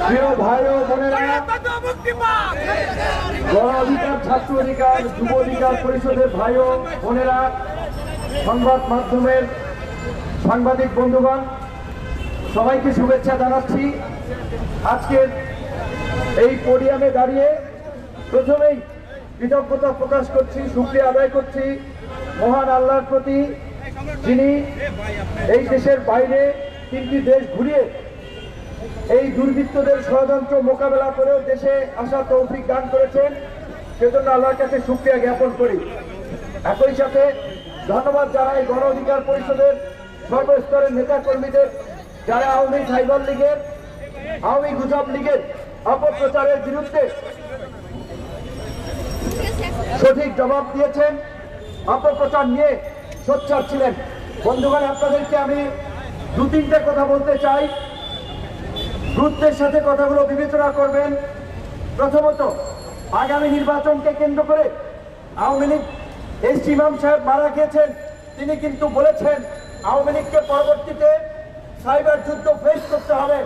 প্রিয় ভাই বোনেরা গণ অধিকার ছাত্র অধিকার পরিষদের বোনেরা সংবাদ মাধ্যমের সাংবাদিক বন্ধুগণ সবাইকে শুভেচ্ছা জানাচ্ছি আজকের এই পোডিয়ামে দাঁড়িয়ে প্রথমেই কৃতজ্ঞতা প্রকাশ করছি শুক্রিয়া আদায় করছি। মহান আল্লাহর প্রতি যিনি এই দেশের বাইরে তিনটি দেশ ঘুরিয়ে এই দুর্বৃত্তদের ষড়যন্ত্র মোকাবেলা করেও দেশে আসা তৌফিক দান করেছেন, সেজন্য আল্লাহর কাছে সুক্রিয়া জ্ঞাপন করি। একই সাথে ধন্যবাদ জানাই গণ অধিকার পরিষদের সর্বস্তরের নেতা কর্মীদের যারা আওয়ামী সাইবার লীগের, আওয়ামী গুজব লীগের অপপ্রচারের বিরুদ্ধে সঠিক জবাব দিয়েছেন। অপপ্রচার নিয়ে সোচ্চার ছিলেন। বন্ধুগণ, আপনাদেরকে আমি দু তিনটে কথা বলতে চাই। গুরুত্বের সাথে কথাগুলো বিবেচনা করবেন। প্রথমত, আগামী নির্বাচনকে কেন্দ্র করে আওয়ামী লীগ এস ইমাম সাহেব মারা গিয়েছেন। তিনি কিন্তু বলেছেন, আওয়ামী লীগকে পরবর্তীতে সাইবার যুদ্ধ ফেস করতে হবে।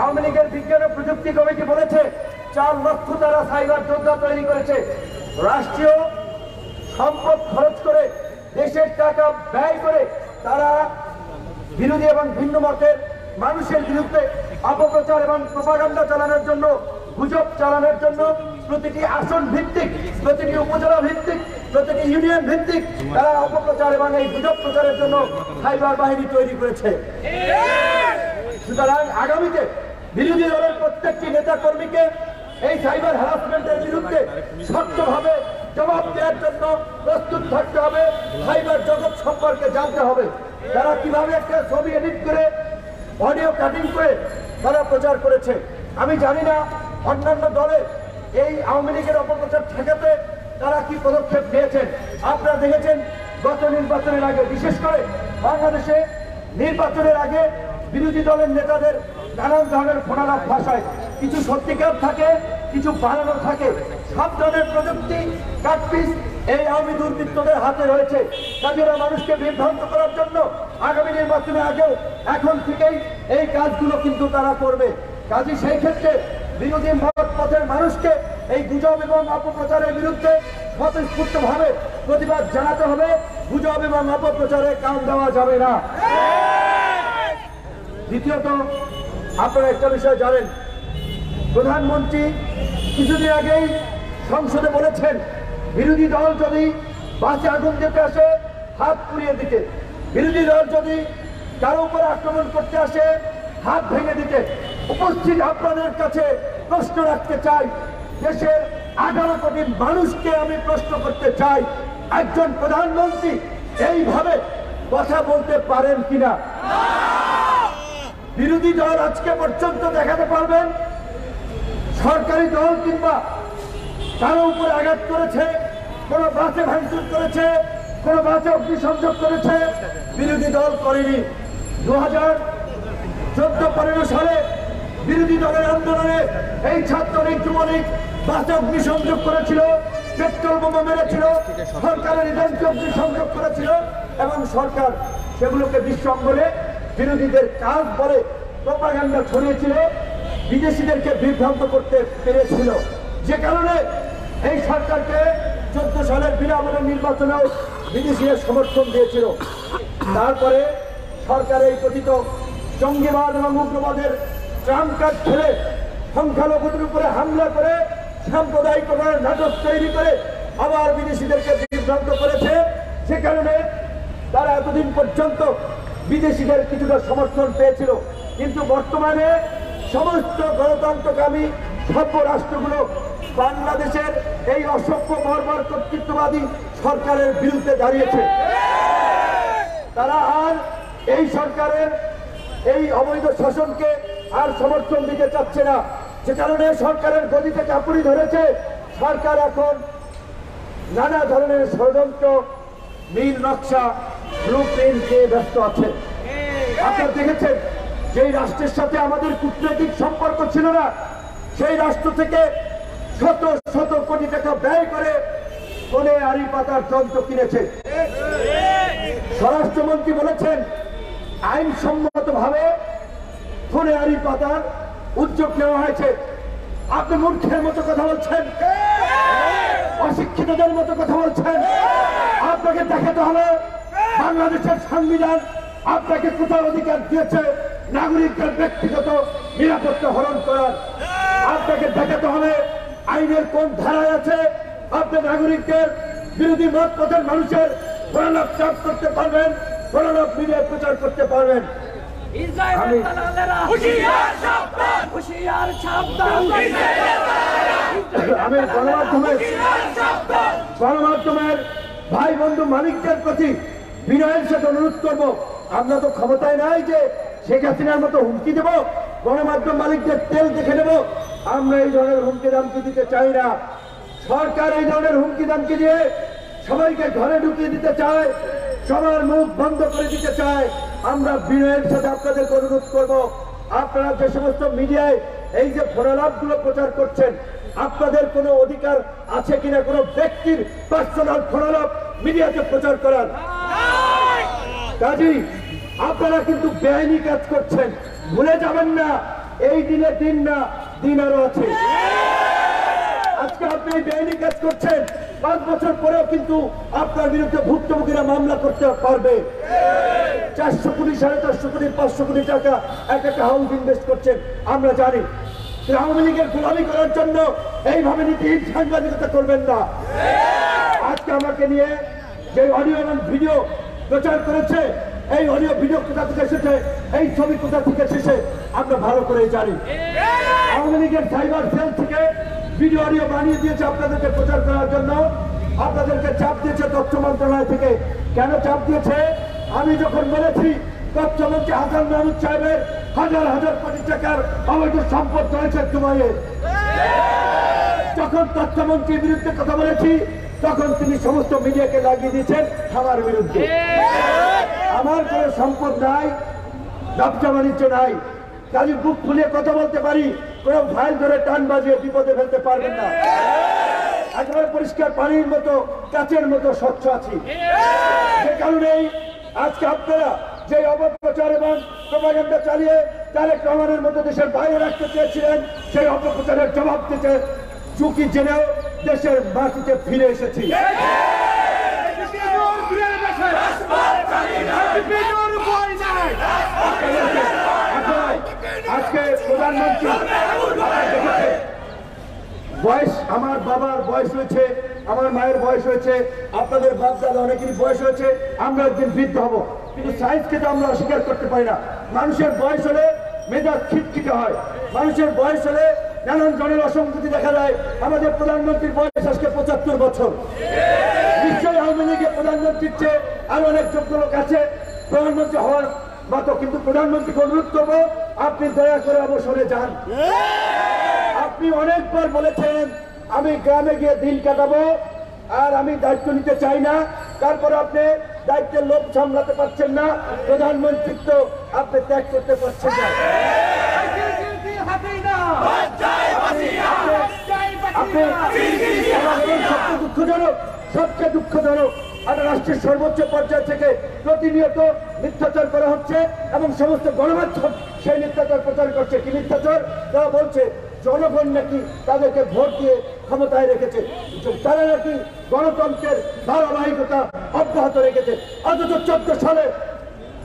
আওয়ামী লীগের বিজ্ঞান ও প্রযুক্তি কমিটি বলেছে, চার লক্ষ তারা সাইবার যোদ্ধা তৈরি করেছে। রাষ্ট্রীয় সম্পদ খরচ করে দেশের টাকা ব্যয় করে তারা বিরোধী এবং ভিন্ন মতের মানুষের বিরুদ্ধে অপপ্রচার এবং প্রপাগান্ডা চালানোর জন্য, গুজব চালানোর জন্য, প্রতিটি আসন ভিত্তিক, প্রতিটি উপজেলা ভিত্তিক, প্রতিটি ইউনিয়ন ভিত্তিক তারা অপপ্রচার এবং এই গুজব প্রচারের জন্য সাইবার বাহিনী তৈরি করেছে। সুতরাং আগামীতে বিরোধী দলের প্রত্যেকটি নেতা কর্মীকে এই সাইবার হ্যারাসমেন্টের বিরুদ্ধে শক্তভাবে জবাব দেওয়ার জন্য প্রস্তুত থাকতে হবে। সাইবার জগৎ সম্পর্কে জানতে হবে। তারা কীভাবে একটা ছবি এডিট করে, অডিও কাটিং করে তারা প্রচার করেছে। আমি জানি না অন্যান্য দলে এই আওয়ামী লীগের অপপ্রচার ঠেকাতে তারা কি পদক্ষেপ নিয়েছেন। আপনারা দেখেছেন গত নির্বাচনের আগে, বিশেষ করে বাংলাদেশে নির্বাচনের আগে বিরোধী দলের নেতাদের নানান ধরনের ফোনালাপ ভাষায়। কিছু সত্যিকার থাকে কিছু বানানো থাকে। সব ধরনের প্রযুক্তি কাটপিস এই আওয়ামী দুর্বৃত্তদের হাতে রয়েছে। কাজেরা মানুষকে বিভ্রান্ত করার জন্য আগামী নির্বাচনে আগেও এখন থেকেই এই কাজগুলো কিন্তু তারা করবে। কাজী সেই ক্ষেত্রে বিরোধী পথের মানুষকে এই গুজব এবং অপপ্রচারের বিরুদ্ধে স্বতঃস্ফূর্তভাবে প্রতিবাদ জানাতে হবে। গুজব এবং অপপ্রচারে কাম দেওয়া যাবে না। দ্বিতীয়ত, আপনারা একটা বিষয় জানেন। প্রধানমন্ত্রী কিছুদিন আগেই সংসদে বলেছেন, বিরোধী দল যদি বাসে আগুন দিতে আসে, হাত পুড়িয়ে দিতে। বিরোধী দল যদি কারও উপর আক্রমণ করতে আসে, হাত ভেঙে দিতে। উপস্থিত আপনাদের কাছে প্রশ্ন রাখতে চাই, দেশের আঠারো কোটি মানুষকে আমি প্রশ্ন করতে চাই, একজন প্রধানমন্ত্রী এইভাবে কথা বলতে পারেন কিনা? বিরোধী দল আজকে পর্যন্ত দেখাতে পারবেন সরকারি দল কিংবা কারও উপরে আঘাত করেছে, কোন বাসে ভাঙচুর করেছে, কোন বাসে অগ্নিসংযোগ করেছে, বিরোধী দল করেনি। দু হাজার চোদ্দ পনেরো সালে বিরোধী দলের আন্দোলনে এই ছাত্রলীগ, যুবলীগ বাসে অগ্নিসংযোগ করেছিল, পেট্রোল বোমা মেরেছিল, সরকারের এজেন্সি অগ্নিসংযোগ করেছিল এবং সরকার সেগুলোকে বিশ্রাম বলে বিরোধীদের কাজ বলে প্রপাগান্ডা ছড়িয়েছিল। বিদেশিদেরকে বিভ্রান্ত করতে পেরেছিল। যে কারণে এই সরকারকে চোদ্দ সালের বিনামূল্যের নির্বাচনেও বিদেশিরা সমর্থন দিয়েছিল। তারপরে সরকার এই কথিত জঙ্গিবাদ এবং উগ্রবাদের ট্রাম কার্ড ফেলে সংখ্যালঘুদের উপরে হামলা করে সাম্প্রদায়িকতার নাটক তৈরি করে আবার বিদেশিদেরকে বিভ্রান্ত করেছে, সে কারণে তারা এতদিন পর্যন্ত বিদেশিদের কিছুটা সমর্থন পেয়েছিল। কিন্তু বর্তমানে সমস্ত গণতন্ত্রকামী সভ্য রাষ্ট্রগুলো বাংলাদেশের এই অসভ্য বর্বর কর্তৃত্ববাদী সরকারের বিরুদ্ধে দাঁড়িয়েছে। তারা আর এই সরকারের এই অবৈধ শাসনকে আর সমর্থন দিতে চাচ্ছে না। যে কারণে সরকারের গদিতে চাপুরি ধরেছে, সরকার এখন নানা ধরনের ষড়যন্ত্র, নীল নকশা ব্লু প্রিন্ট নিয়ে ব্যস্ত আছে। আপনারা দেখেছেন যেই রাষ্ট্রের সাথে আমাদের কূটনৈতিক সম্পর্ক ছিল না, সেই রাষ্ট্র থেকে শত শত কোটি টাকা ব্যয় করে কোনে আড়ি পাতার যন্ত্র কিনেছে। স্বরাষ্ট্রমন্ত্রী বলেছেন আইনসম্মত ভাবে ফোনে আড়ি পাতার উদ্যোগ নেওয়া হয়েছে। আপনি মূর্খের মতো কথা বলছেন। অশিক্ষিতদের মতো কথা বলছেন। আপনাকে দেখাতে হবে, বাংলাদেশের সংবিধান আপনাকে কোথাও অধিকার দিয়েছে? নাগরিকদের ব্যক্তিগত নিরাপত্তা হরণ করার আপনাকে দেখাতে হবে আইনের কোন ধারায় আছে আপনি নাগরিকদের বিরোধী মত পথের মানুষের প্রণব চাপ করতে পারবেন প্রণব মিডিয়ায় প্রচার করতে পারবেন। আমি গণমাধ্যমের গণমাধ্যমের ভাই বন্ধু মালিকদের প্রতি বিনয়ের সাথে অনুরোধ করব। আমরা তো ক্ষমতায় নাই যে শেখ হাসিনার মতো হুমকি দেব, গণমাধ্যম মালিকদের তেল দেখে নেব। আমরা এই ধরনের হুমকি দামকি দিতে চাই না। সরকার এই ধরনের হুমকি দামকি দিয়ে সবাইকে ঘরে ঢুকিয়ে দিতে চায়, সবার মুখ বন্ধ করে দিতে চায়। আমরা বিনয়ের সাথে আপনাদের অনুরোধ করব, আপনারা যে সমস্ত মিডিয়ায় এই যে ফোনালাপগুলো প্রচার করছেন, আপনাদের কোনো অধিকার আছে কিনা, কোনো ব্যক্তির পার্সোনাল ফোনালাপ মিডিয়াতে প্রচার করার? কাজী আপনারা কিন্তু বেআইনি কাজ করছেন। ভুলে যাবেন না, এই দিনে দিন না, দিন আরও আছে। আজকে আপনি বেআইনি কাজ করছেন, পাঁচ বছর পরেও কিন্তু আপনার বিরুদ্ধে ভুক্তভোগীরা মামলা করতে পারবে। চারশো কোটি, সাড়ে চারশো কোটি, পাঁচশো কোটি টাকা এক একটা হাউস ইনভেস্ট করছেন, আমরা জানি। আওয়ামী লীগের গোলামি করার জন্য এইভাবে নীতিহীন সাংবাদিকতা করবেন না। আজকে আমাকে নিয়ে যে অডিও এবং ভিডিও প্রচার করেছে এই অডিও ভিডিও কোথা থেকে এসেছে? এই ছবি কোথা থেকে এসেছে? আমরা ভালো করে জানি। আওয়ামী লীগের সাইবার সেল থেকে ভিডিও অডিও বানিয়ে দিয়েছে আপনাদেরকে প্রচার করার জন্য। আপনাদেরকে চাপ দিয়েছে তথ্য মন্ত্রণালয় থেকে। কেন চাপ দিয়েছে? আমি যখন বলেছি তথ্যমন্ত্রী হাসান মাহমুদ সাহেবের হাজার হাজার কোটি টাকার অবৈধ সম্পদ রয়েছে দুবাইয়ে। যখন তথ্যমন্ত্রীর বিরুদ্ধে কথা বলেছি, তখন তিনি সমস্ত মিডিয়াকে লাগিয়ে দিয়েছেন আমার বিরুদ্ধে। আমার কোনো সম্পদ নাই, ব্যবসা বাণিজ্য নাই কাজে বুক ফুলিয়ে কথা বলতে পারি, কোনো ফাইল ধরে টান বাজিয়ে বিপদে ফেলতে পারবেন না। একেবারে পরিষ্কার পানির মতো, কাচের মতো স্বচ্ছ আছি। সে কারণেই আজকে আপনারা যে অপপ্রচার এবং প্রপাগান্ডা চালিয়ে তারেক রহমানের মতো দেশের বাইরে রাখতে চেয়েছিলেন, সেই অপপ্রচারের জবাব দিতে ঝুঁকি জেনেও দেশের মাটিতে ফিরে এসেছি। আজকে প্রধানমন্ত্রী বয়স, আমার বাবার বয়স হয়েছে, আমার মায়ের বয়স হয়েছে, আপনাদের বাপ দাদা অনেকেরই বয়স হয়েছে, আমরা একদিন বৃদ্ধ হব। কিন্তু সায়েন্সকে তো আমরা অস্বীকার করতে পারি না। মানুষের বয়স হলে মেজাজ খিটখিটে হয়। মানুষের বয়স হলে নানান জনের অসঙ্গতি দেখা যায়। আমাদের প্রধানমন্ত্রীর বয়স আজকে পঁচাত্তর বছর। নিশ্চয়ই আওয়ামী লীগের প্রধানমন্ত্রীর চেয়ে আরও অনেক যোগ্য লোক আছে। প্রধানমন্ত্রী হওয়ার মতো কিন্তু প্রধানমন্ত্রীকে অনুরোধ করব, আপনি দয়া করে অবসরে যান। আপনি অনেকবার বলেছেন, আমি গ্রামে গিয়ে দিন কাটাবো, আর আমি দায়িত্ব নিতে চাই না। তারপর আপনি দায়িত্বের লোক সামলাতে পারছেন না। প্রধানমন্ত্রিত্ব আপনি ত্যাগ করতে পারছেন না। সবচেয়ে দুঃখজনক সবচেয়ে রাষ্ট্রের সর্বোচ্চ পর্যায় থেকে প্রতিনিয়ত মিথ্যাচার করা হচ্ছে এবং সমস্ত গণমাধ্যম সেই মিথ্যাচার প্রচার করছে। কি মিথ্যাচার? তারা বলছে, জনগণ নাকি তাদেরকে ভোট দিয়ে ক্ষমতায় রেখেছে। তারা নাকি গণতন্ত্রের ধারাবাহিকতা অব্যাহত রেখেছে। অথচ চোদ্দ সালে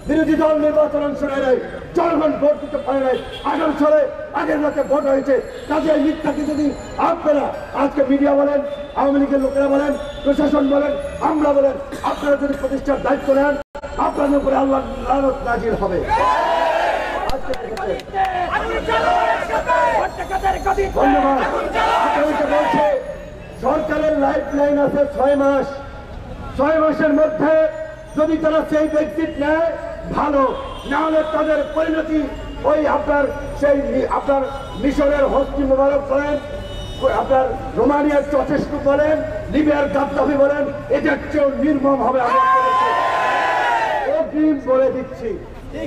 বিরোধী দল নির্বাচন অংশ নেয় জনগণ ভোট দিতে পারে নাই। আগামী সালে আগের রাতে ভোট হয়েছে। কাজে এই মিথ্যাকে যদি আপনারা আজকে মিডিয়া বলেন আওয়ামী লীগের লোকেরা বলেন প্রশাসন বলেন আমরা বলেন আপনারা যদি প্রতিষ্ঠার দায়িত্ব নেন আপনাদের উপরে আল্লাহ লানত নাজির হবে। সরকারের লাইফ লাইন আছে ছয় মাস। ছয় মাসের মধ্যে যদি তারা সেই ব্যক্তি নেয় ভালো, না হলে তাদের পরিণতি ওই আপনার সেই আপনার মিশরের হস্তি মোবারক ওই আপনার রোমানিয়ার চচেস্কু বলেন, লিবিয়ার গাদ্দাফি বলেন, এদের চেয়েও নির্মম হবে অগ্রিম বলে দিচ্ছি,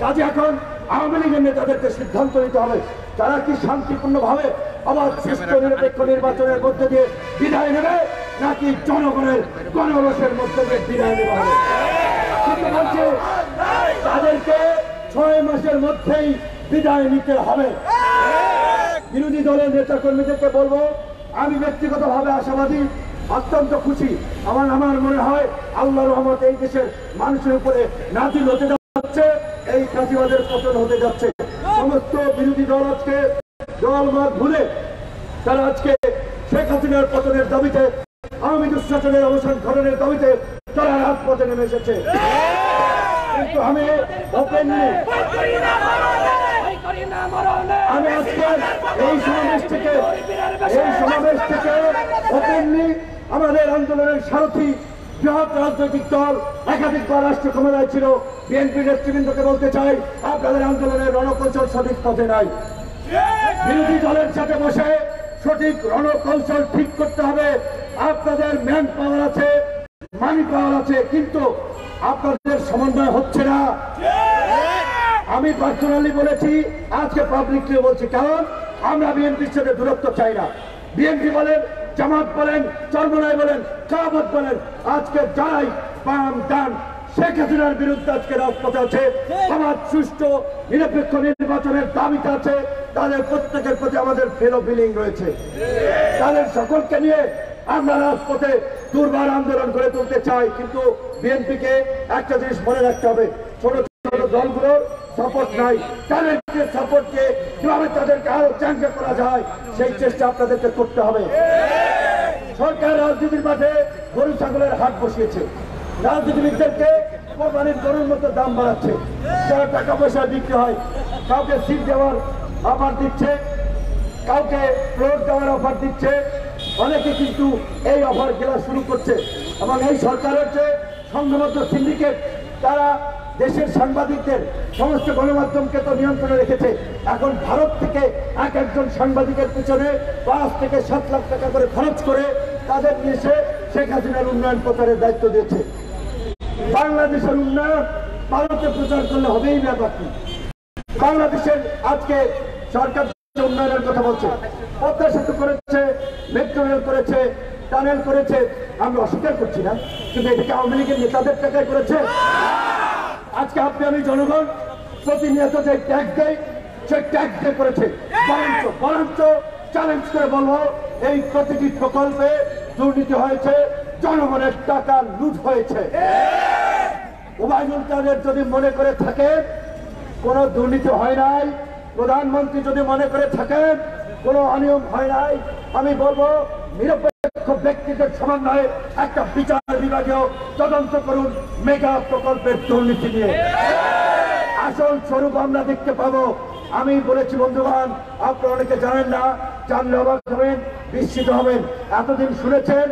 কাজে এখন আওয়ামী লীগের নেতাদেরকে সিদ্ধান্ত নিতে হবে। তারা কি শান্তিপূর্ণভাবে আবার সুস্থ নিরপেক্ষ নির্বাচনের মধ্যে দিয়ে বিদায় নেবে, নাকি জনগণের গণরসের মধ্যে দিয়ে বিদায় নেওয়া হবে? কিন্তু বলছে, তাদেরকে ছয় মাসের মধ্যেই বিদায় নিতে হবে। বিরোধী দলের নেতা কর্মীদেরকে বলব, আমি ব্যক্তিগতভাবে আশাবাদী, অত্যন্ত খুশি। আমার আমার মনে হয় আল্লাহ রহমত এই দেশের মানুষের উপরে নাজিল হতে যাচ্ছে, এই ফাঁসিবাদের পতন হতে যাচ্ছে। সমস্ত বিরোধী দল আজকে দল মত ভুলে তারা আজকে শেখ হাসিনার পতনের দাবিতে, আওয়ামী দুঃশাসনের অবসান ঘটনের দাবিতে তারা রাজপথে নেমে এসেছে। কিন্তু আমি আমি আজকে এই সমাবেশ থেকে, এই সমাবেশ থেকে ওপেনলি আমাদের আন্দোলনের সারথী, বৃহৎ রাজনৈতিক দল একাধিকবার রাষ্ট্র ক্ষমতায় ছিল, বিএনপি নেতৃবৃন্দকে বলতে চাই, আপনাদের আন্দোলনের রণকৌশল সঠিক পথে নাই। বিরোধী দলের সাথে বসে সঠিক রণকৌশল ঠিক করতে হবে। আপনাদের ম্যান পাওয়ার আছে মানি পাওয়ার আছে, কিন্তু আপনাদের সমন্বয় হচ্ছে না। আমি পার্সোনালি বলেছি, আজকে পাবলিকলি বলছি, কারণ আমরা বিএনপির সাথে দূরত্ব চাই না। বিএনপি বলেন, জামাত বলেন চর্মনায় বলেন কাবাত বলেন, আজকে যারাই বাম ডান শেখ হাসিনার বিরুদ্ধে আজকে রাজপথে আছে। সমাজ সুষ্ঠু, নিরপেক্ষ নির্বাচনের দাবিতে আছে। তাদের প্রত্যেকের প্রতি আমাদের ফেলো ফিলিং রয়েছে। তাদের সকলকে নিয়ে আমরা রাজপথে দুর্বার আন্দোলন করে তুলতে চাই, কিন্তু বিএনপিকে একটা জিনিস মনে রাখতে হবে। ছোট ছোট দলগুলোর সাপোর্ট নাই। তাদেরকে সাপোর্টকে কীভাবে তাদেরকে আরও করা যায়, সেই চেষ্টা আপনাদেরকে করতে হবে। সরকার রাজনীতির মাঠে গরু, ছাগলের হাট বসিয়েছে। রাজনীতিবিদদেরকে কোরবানির গরুর মতো দাম বাড়াচ্ছে। যারা টাকা পয়সা বিক্রি হয়, কাউকে সিট দেওয়ার অফার দিচ্ছে, কাউকে ফ্লোর দেওয়ার অফার দিচ্ছে অনেকে কিন্তু এই অফার গেলা শুরু করছে এবং এই সরকারের যে সংঘবদ্ধ সিন্ডিকেট, তারা দেশের সাংবাদিকদের সমস্ত গণমাধ্যমকে তো নিয়ন্ত্রণে রেখেছে। এখন ভারত থেকে এক একজন সাংবাদিকের পিছনে পাঁচ থেকে সাত লাখ টাকা করে খরচ করে তাদের এসে শেখ হাসিনার উন্নয়ন প্রচারের দায়িত্ব দিয়েছে। বাংলাদেশের উন্নয়ন ভারতে প্রচার করলে হবেই না বাকি। বাংলাদেশের আজকে সরকার উন্নয়নের কথা বলছে। পদ্মা সেতু করেছে, মেট্রো রেল করেছে, টানেল করেছে, আমরা অস্বীকার করছি না, কিন্তু এটাকে আওয়ামী লীগের নেতাদের টাকায় করেছে। আজকে আপনি আমি জনগণ, প্রতিনিয়ত যে ট্যাক্স দেয় সেই ট্যাক্স দিয়ে করেছে। বরঞ্চ বরঞ্চ চ্যালেঞ্জ করে বলব, এই প্রতিটি প্রকল্পে দুর্নীতি হয়েছে, জনগণের টাকা লুট হয়েছে। ওবায়দুল কাদের যদি মনে করে থাকেন, কোন দুর্নীতি হয় নাই প্রধানমন্ত্রী যদি মনে করে থাকেন, কোন অনিয়ম হয় নাই। আমি বলব, নিরপেক্ষ ব্যক্তিদের সমন্বয়ে একটা বিচার বিভাগীয় তদন্ত করুন মেগা প্রকল্পের দুর্নীতি নিয়ে। আসল স্বরূপ আমরা দেখতে পাবো। আমি বলেছি বন্ধুবান আপনারা অনেকে জানেন না, জানলে অবাক হবেন, বিস্মিত হবেন। এতদিন শুনেছেন,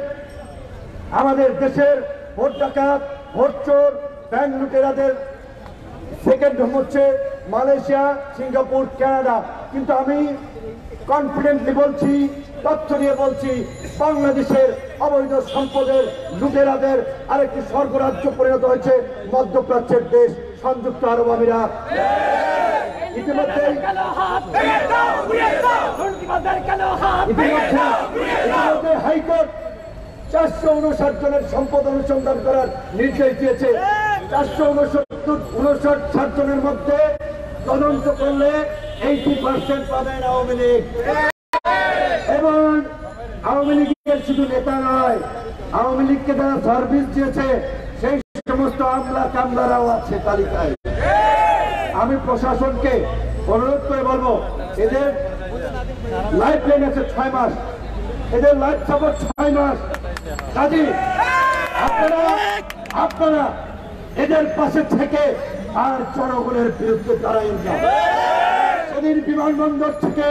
আমাদের দেশের ভোট ডাকাত, ভোট চোর, ব্যাংক লুটেরাদের সেকেন্ড হচ্ছে মালয়েশিয়া সিঙ্গাপুর কানাডা। কিন্তু আমি কনফিডেন্টলি বলছি তথ্য দিয়ে বলছি বাংলাদেশের অবৈধ সম্পদের লুটেরাদের আরেকটি স্বর্গরাজ্য পরিণত হয়েছে মধ্যপ্রাচ্যের দেশ সংযুক্ত আরব আমিরাত হাত ইতিমধ্যে ইতিমধ্যে হাইকোর্ট চারশো উনষাট জনের সম্পদ অনুসন্ধান করার নির্দেশ দিয়েছে। চারশো উনসত্তর উনষাট ষাট জনের মধ্যে তদন্ত করলে এইটি পার্সেন্ট পাবেন আওয়ামী লীগ। এবং আওয়ামী লীগের শুধু নেতা নয়, আওয়ামী লীগকে যারা সার্ভিস দিয়েছে, সেই সমস্ত আমলা কামলারাও আছে তালিকায়। আমি প্রশাসনকে অনুরোধ করে বলব, এদের লাইফ লাইন আছে ছয় মাস। এদের লাইফ সাপোর্ট ছয় মাস। কাজী, আপনারা আপনারা এদের পাশে থেকে আর জনগণের বিরুদ্ধে দাঁড়াই না সেদিন বিমানবন্দর থেকে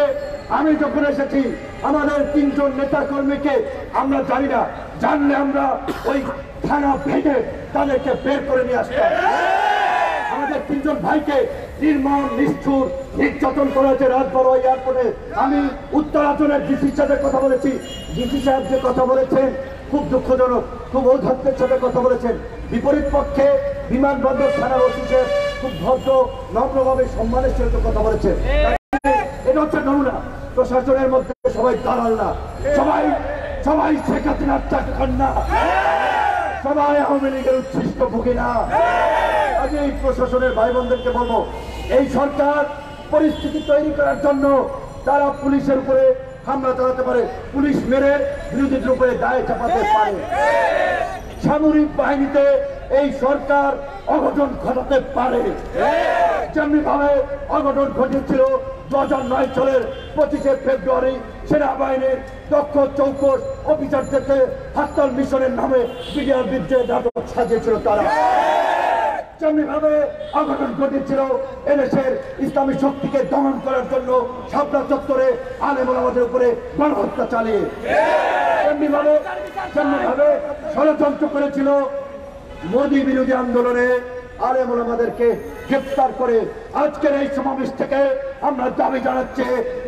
আমি যখন এসেছি, আমাদের তিনজন নেতা কর্মীকে আমরা জানি না, জানলে আমরা ওই থানা ভেঙে তাদেরকে বের করে নিয়ে আসতাম। আমাদের তিনজন ভাইকে নির্মম নিষ্ঠুর, নির্যাতন করা হয়েছে রাজবড় এয়ারপোর্টে আমি উত্তরাঞ্চলের ডিসির সাথে কথা বলেছি। ডিসি সাহেব যে কথা বলেছেন, খুব দুঃখজনক, খুব ঔদ্ধত্যের সাথে কথা বলেছেন। বিপরীত পক্ষে বিমানবন্দর থানার অফিসে খুব ভদ্র, নম্রভাবে, সম্মানের সাথে কথা বলেছেন। এটা হচ্ছে নমুনা। প্রশাসনের মধ্যে সবাই দালাল না। সবাই সবাই শেখ হাসিনার চাকর না। সবাই আওয়ামী লীগের উচ্ছিষ্ট ভুগি না। এই প্রশাসনের ভাই বোনদেরকে বলব, এই সরকার পরিস্থিতি তৈরি করার জন্য তারা পুলিশের উপরে হামলা চালাতে পারে। পুলিশ মেরে বিরোধীদের উপরে দায় চাপাতে পারে। সামরিক বাহিনীতে এই সরকার অঘটন ঘটাতে পারে। যেমনি ভাবে অঘটন ঘটেছিল দু নয় সালের পঁচিশে ফেব্রুয়ারি সেনাবাহিনীর দক্ষ চৌকস অফিসারদেরকে হরতাল মিশনের নামে বিডিআর বিরুদ্ধে নাটক সাজিয়েছিল তারা। যেমনি ভাবে অঘটন ঘটেছিল। এদেশের ইসলামী শক্তিকে দমন করার জন্য সাবলা চত্বরে আলেম আমাদের উপরে গণহত্যা চালিয়ে। তেমনি ভাবে তেমনি ভাবে ষড়যন্ত্র করেছিল মোদী বিরোধী আন্দোলনে আলেম আমাদেরকে গ্রেপ্তার করে। আজকের এই সমাবেশ থেকে আমরা দাবি জানাচ্ছি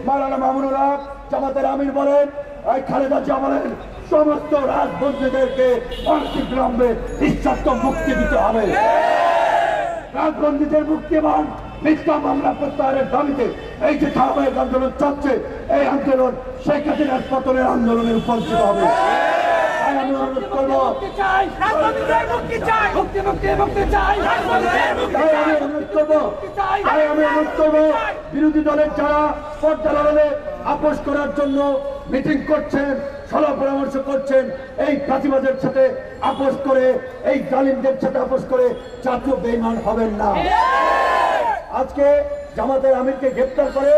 মালানা মামুনুল হক, জামাতের আমির বলেন খালেদা জিয়া বলেন, সমস্ত রাজবন্দীদেরকে অনতিবিলম্বে নিঃস্বার্থ মুক্তি দিতে হবে। রাজবন্দীদের মুক্তি এবং মিথ্যা মামলা প্রত্যাহারের দাবিতে এই যে ধারাবাহিক আন্দোলন চলছে এই আন্দোলন শেখ হাসিনার পতনের আন্দোলনের উপস্থিত হবে বিরোধী দলের যারা পর্দা লড়ালে আপোষ করার জন্য মিটিং করছেন সলা পরামর্শ করছেন এই ফাঁসিবাদের সাথে আপোষ করে, এই জালিমদের সাথে আপোষ করে জাতীয় বেইমান হবেন না। আজকে জামাতের আমিরকে গ্রেপ্তার করে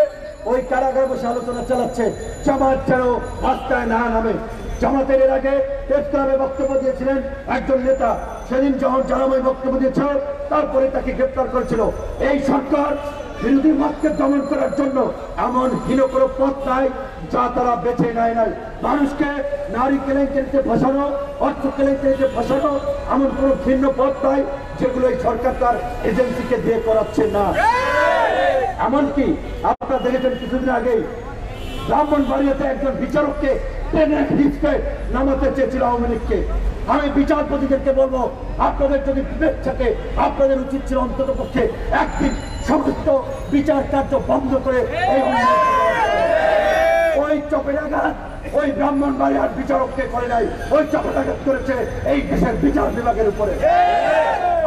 ওই কারাগারে বসে আলোচনা চালাচ্ছে। জামাত যেন রাস্তায় না নামে। জামাতের এর আগে প্রেস বক্তব্য দিয়েছিলেন একজন নেতা। সেদিন যখন জানাময় বক্তব্য দিয়েছিল, তারপরে তাকে গ্রেপ্তার করেছিল। এই সরকার বিরোধী মতকে দমন করার জন্য এমন হীন কোনো পথ নাই যা তারা বেছে নেয় নাই। মানুষকে নারী কেলেঙ্কারিতে ফাঁসানো অর্থ কেলেঙ্কারিতে ফাঁসানো এমন কোনো ভিন্ন পথ নাই যেগুলো সরকার তার এজেন্সিকে দিয়ে করাচ্ছে না। এমনকি আপনারা দেখেছেন কিছুদিন আগেই ব্রাহ্মণবাড়িয়াতে একজন বিচারককে ট্রেনে হিচকে নামাতে চেয়েছিল আওয়ামী লীগকে। আমি বিচারপতিদেরকে বলব, আপনাদের যদি বিবেক থাকে, আপনাদের উচিত ছিল অন্তত পক্ষে একদিন সমস্ত বিচার কার্য বন্ধ করে এই অন্যায় ওই চপেরাঘাত ওই ব্রাহ্মণবাড়িয়ার বিচারককে করে নাই, ওই চপেরাঘাত করেছে এই দেশের বিচার বিভাগের উপরে।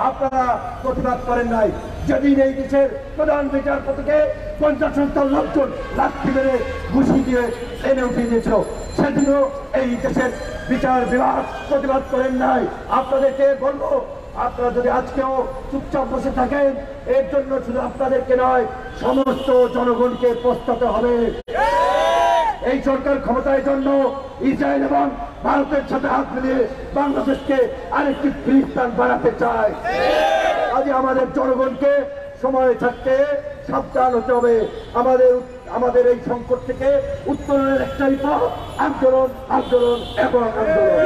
আপনারা প্রতিবাদ করেন নাই। যেদিন এই দেশের প্রধান বিচারপতিকে পঞ্চাশ সন্তান লোকজন লাঠি মেরে ঘুষি দিয়ে এনে উঠিয়ে দিয়েছিল সেদিনও এই দেশের বিচার বিভাগ প্রতিবাদ করেন নাই। আপনাদেরকে বলব, আপনারা যদি আজকেও চুপচাপ বসে থাকেন, এর জন্য শুধু আপনাদেরকে নয়, সমস্ত জনগণকে পস্তাতে হবে। এই সরকার ক্ষমতার জন্য ইসরায়েল এবং ভারতের সাথে হাত মিলিয়ে বাংলাদেশকে আরেকটি ফিলিস্তান বানাতে চায়। আজ আমাদের জনগণকে সময় থাকতে সাবধান হতে হবে। আমাদের আমাদের এই সংকট থেকে উত্তরণের একটাই পথ আন্দোলন আন্দোলন এবং আন্দোলন।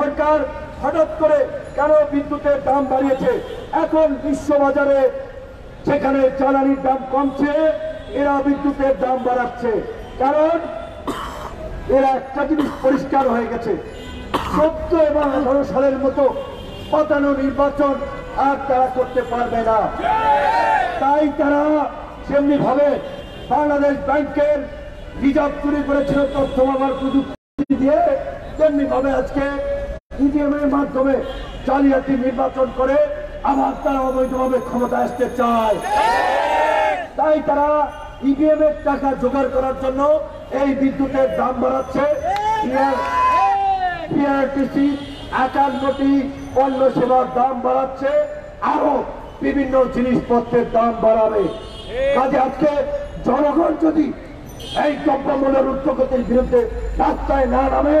সরকার হঠাৎ করে কেন বিদ্যুতের দাম বাড়িয়েছে? এখন বিশ্ববাজারে সেখানে জ্বালানির দাম কমছে, এরা বিদ্যুতের দাম বাড়াচ্ছে। কারণ, এরা একটা জিনিস পরিষ্কার হয়ে গেছে। চোদ্দ এবং আঠারো সালের মতো পাতানো নির্বাচন আর তারা করতে পারবে না। তাই তারা সেমনি ভাবে বাংলাদেশ ব্যাংকের রিজার্ভ চুরি করেছিল, তথ্য ব্যবহার প্রযুক্তি দিয়ে তেমনি ভাবে আজকে ইভিএম এর মাধ্যমে জালিয়াতি নির্বাচন করে আবার তারা অবৈধভাবে ক্ষমতা আসতে চায়। তাই তারা ইভিএম এর টাকা জোগাড় করার জন্য এই বিদ্যুতের দাম বাড়াচ্ছে। পিআরটিসি একান্নটি পণ্য সেবার দাম বাড়াচ্ছে, আরও বিভিন্ন জিনিসপত্রের দাম বাড়াবে। কাজে আজকে জনগণ যদি এই দ্রব্যমূল্যের উচ্চগতির বিরুদ্ধে রাস্তায় না নামে,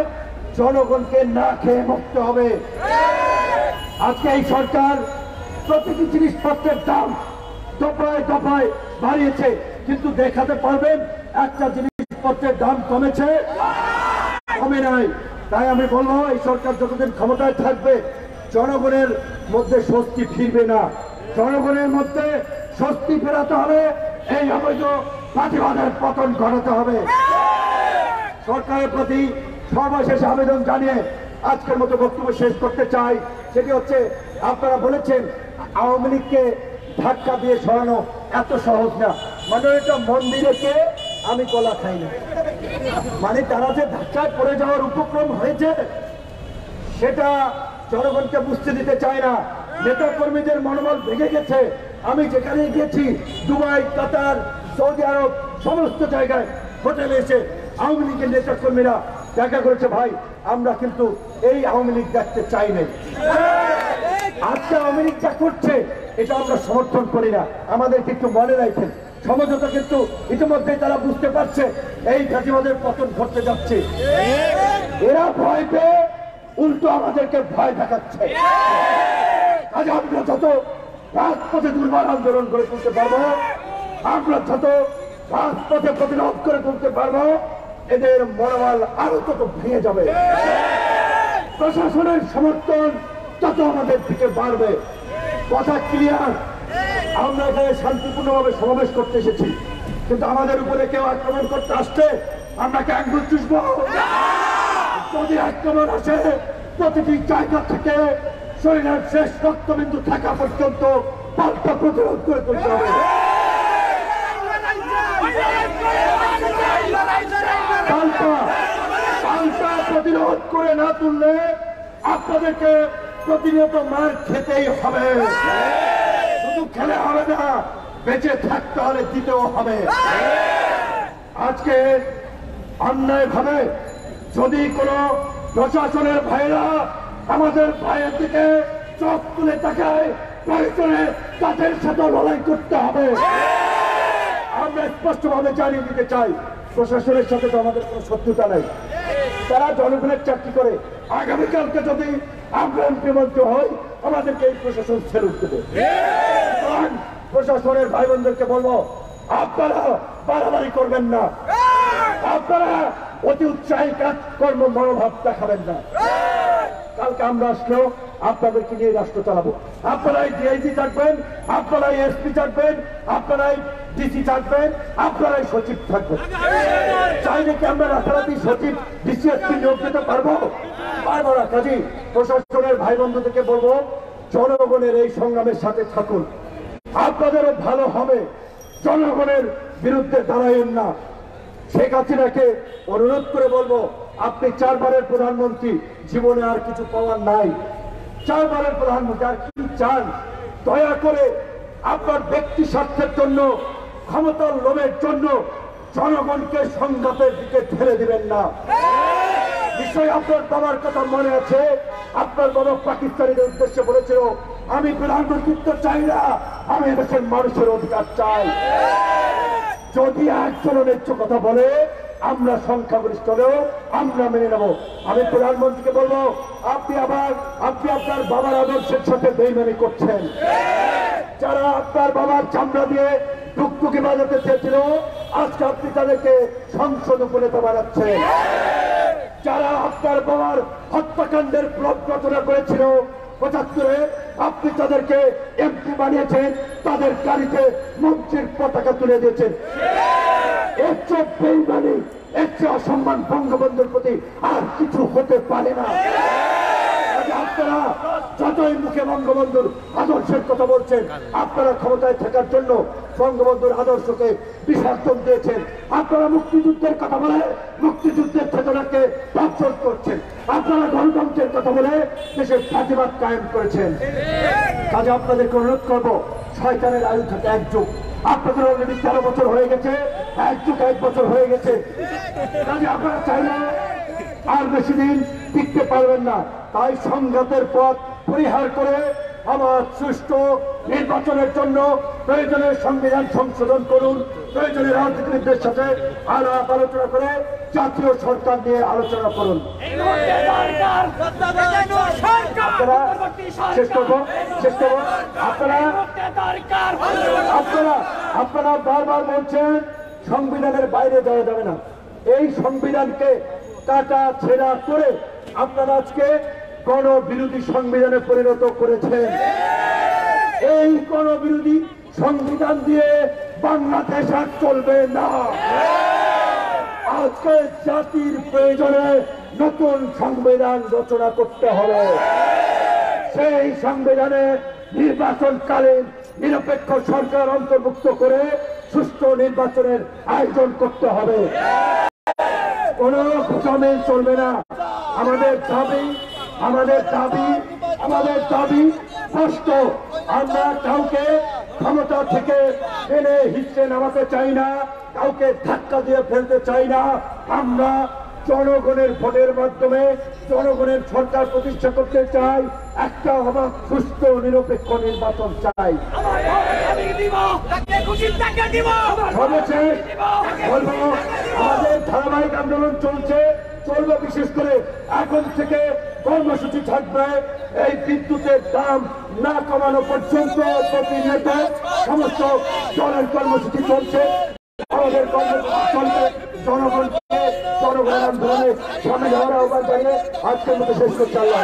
জনগণকে না খেয়ে মরতে হবে। আজকে এই সরকার প্রতিটি জিনিসপত্রের দাম দফায় দফায় বাড়িয়েছে, কিন্তু দেখাতে পারবেন একটা জিনিসপত্রের দাম কমেছে, কমে নাই। তাই আমি বলব, এই সরকার যতদিন ক্ষমতায় থাকবে, জনগণের মধ্যে স্বস্তি ফিরবে না। জনগণের মধ্যে স্বস্তি ফেরাতে হবে, এই অবৈধ ফাঁসিবাদের পতন ঘটাতে হবে। সরকারের প্রতি সর্বশেষ আবেদন জানিয়ে আজকের মতো বক্তব্য শেষ করতে চাই। সেটি হচ্ছে, আপনারা বলেছেন, আওয়ামী লীগকে ধাক্কা দিয়ে সরানো এত সহজ না। মানে এটা মন্দিরেকে আমি কলা খাই না মানে তারা যে ধাক্কায় পড়ে যাওয়ার উপক্রম হয়েছে, সেটা জনগণকে বুঝতে দিতে চায় না। নেতা কর্মীদের মনোবল ভেঙে গেছে। আমি যেখানে গেছি দুবাই, কাতার, সৌদি আরব, সমস্ত জায়গায় হোটেলে এসে আওয়ামী লীগের নেতা কর্মীরা দেখা করেছে, ভাই, আমরা কিন্তু এই আওয়ামী লীগ দেখতে চাই নাই। আজকে আওয়ামী লীগ যা করছে, এটা আমরা সমর্থন করি না। আমাদের কিন্তু মনে রাখেন। সমঝোতা কিন্তু ইতিমধ্যেই তারা বুঝতে পারছে, এই ফাঁসিবাদের পতন ঘটতে যাচ্ছে। এরা ভয় পেয়ে উল্টো আমাদেরকে ভয় দেখাচ্ছে। আজ আমরা যত রাজপথে দুর্বার আন্দোলন করে তুলতে পারব, আমরা যত রাজপথে প্রতিরোধ করে তুলতে পারব, এদের মনোবল আরও তত ভেঙে যাবে। প্রশাসনের সমর্থন তত আমাদের দিকে বাড়বে। কথা ক্লিয়ার আমরা এখানে শান্তিপূর্ণভাবে সমাবেশ করতে এসেছি। কিন্তু আমাদের উপরে কেউ আক্রমণ করতে আসছে আমরা কি আঙ্গুল চুষবো? যদি আক্রমণ আসে, প্রতিটি জায়গা থেকে শরীরের শেষ রক্তবিন্দু থাকা পর্যন্ত পাল্টা প্রতিরোধ করে তুলতে হবে। প্রতিরোধ করে না তুললে আপনাদেরকে প্রতিনিয়ত মার খেতেই হবে। খেলে হবে না। বেঁচে থাকতে হলে দিতেও হবে। আজকে অন্যায় ভাবে যদি কোনো প্রশাসনের ভাইরা আমাদের ভাইয়ের দিকে চোখ তুলে তাকায়, প্রয়োজনে তাদের সাথে লড়াই করতে হবে। আমরা স্পষ্টভাবে জানিয়ে দিতে চাই, প্রশাসনের সাথে তো আমাদের কোনো শত্রুতা নাই। তারা জনগণের চাকরি করে। আগামীকালকে যদি আমরা মুখ্যমন্ত্রী হই আমাদেরকে এই প্রশাসন সেলুট দেবে। সুতরাং প্রশাসনের ভাই বোনদেরকে বলব, আপনারা বাড়াবাড়ি করবেন না। আপনারা অতি উৎসাহী কাজ কর্ম মনোভাব দেখাবেন না। কালকে আমরা আসলেও আপনাদেরকে নিয়ে রাষ্ট্র চালাবো। আপনারাই ডিআইজি থাকবেন আপনারাই এসপি থাকবেন আপনারাই ডিসি থাকবেন আপনারাই সচিব থাকবেন। চাইলে কি আমরা রাতারাতি সচিব ডিসি এসপি নিয়োগ দিতে পারব? পারব না, কাজী। প্রশাসনের ভাই বন্ধুদেরকে বলব, জনগণের এই সংগ্রামের সাথে থাকুন। আপনাদেরও ভালো হবে। জনগণের বিরুদ্ধে দাঁড়াইন না। শেখ হাসিনাকে অনুরোধ করে বলব আপনি চারবারের প্রধানমন্ত্রী জীবনে আর কিছু পাওয়ার নাই। চারবারের প্রধানমন্ত্রী আর কি চান? দয়া করে আপনার ব্যক্তি স্বার্থের জন্য ক্ষমতার লোভের জন্য জনগণকে সংঘাতের দিকে ঠেলে দিবেন না। নিশ্চয়ই আপনার বাবার কথা মনে আছে। আপনার বাবা পাকিস্তানিদের উদ্দেশ্যে বলেছিল আমি প্রধানমন্ত্রিত্ব চাই না। আমি দেশের মানুষের অধিকার চাই। যদি একজন ন্যায্য কথা বলে, আমরা সংখ্যাগরিষ্ঠ হলেও আমরা মেনে নেব। আমি প্রধানমন্ত্রীকে বলব, আপনি আবার, আপনি আপনার বাবার আদর্শের সাথে বেইমানি করছেন। যারা আপনার বাবার চামড়া দিয়ে টুকটুকি বাজাতে চেয়েছিল, আজকে আপনি তাদেরকে সংসদ উপনেতা বানাচ্ছেন যারা আপনার বাবার হত্যাকাণ্ডের ব্লক রচনা করেছিল পঁচাত্তরে আপনি তাদেরকে এমপি বানিয়েছেন, তাদের গাড়িতে মঞ্চের পতাকা তুলে দিয়েছেন। এর চেয়ে বেইমানি, এর চেয়ে অসম্মান বঙ্গবন্ধুর প্রতি আর কিছু হতে পারে না। আপনারা যতই মুখে বঙ্গবন্ধুর আদর্শের কথা বলছেন, আপনারা ক্ষমতায় থাকার জন্য বঙ্গবন্ধুর আদর্শকে বিসর্জন দিয়েছেন আপনারা মুক্তিযুদ্ধের কথা বলে, মুক্তিযুদ্ধের চেতনাকে বর্জন করছেন। আপনারা গণতন্ত্রের কথা বলে দেশের ফাঁসিবাদ কায়েম করেছেন। কাজে আপনাদেরকে অনুরোধ করব, শয়তানের আয়ু থাকে এক যুগ। আপনাদের অলরেডি তেরো বছর হয়ে গেছে, এক যুগ এক বছর হয়ে গেছে। কাজে আপনারা চাইলে আর বেশি দিন টিকতে পারবেন না। তাই সংঘাতের পথ পরিহার করে আমার সুষ্ঠু নির্বাচনের জন্য প্রয়োজনের সংবিধান সংশোধন করুন। প্রয়োজনে রাজনীতিবিদদের সাথে আলাপ আলোচনা করে জাতীয় সরকার নিয়ে আলোচনা করুন। আপনারা আপনারা আপনারা আপনারা বারবার বলছেন সংবিধানের বাইরে যাওয়া যাবে না। এই সংবিধানকে কাটা ছেঁড়া করে আপনারা আজকে গণ বিরোধী সংবিধানে পরিণত করেছেন এই গণ বিরোধী সংবিধান দিয়ে বাংলাদেশ আর চলবে না। আজকে জাতির প্রয়োজনে নতুন সংবিধান রচনা করতে হবে। সেই সংবিধানে নির্বাচনকালীন নিরপেক্ষ সরকার অন্তর্ভুক্ত করে সুষ্ঠু নির্বাচনের আয়োজন করতে হবে। কোন চলবে না। আমাদের দাবি আমাদের দাবি আমাদের দাবি স্পষ্ট। আমরা কাউকে ক্ষমতা থেকে এনে হিসেবে নামাতে চাই না, কাউকে ধাক্কা দিয়ে ফেলতে চাই না। আমরা জনগণের ভোটের মাধ্যমে জনগণের সরকার প্রতিষ্ঠা করতে চাই। একটা অবাধ সুস্থ, নিরপেক্ষ নির্বাচন চাই। আমার আমাদের ধারাবাহিক আন্দোলন চলছে। চলবে বিশেষ করে এখন থেকে কর্মসূচি থাকবে। এই বিদ্যুতের দাম না কমানো পর্যন্ত প্রতিনিয়ত সমস্ত দলের কর্মসূচি চলছে। আমাদের কর্মসূচি চলছে জনগণকে জনগণের আন্দোলনে সামিল হওয়ার আহ্বান জানিয়ে আজকের মতো শেষ করতে আল্লাহ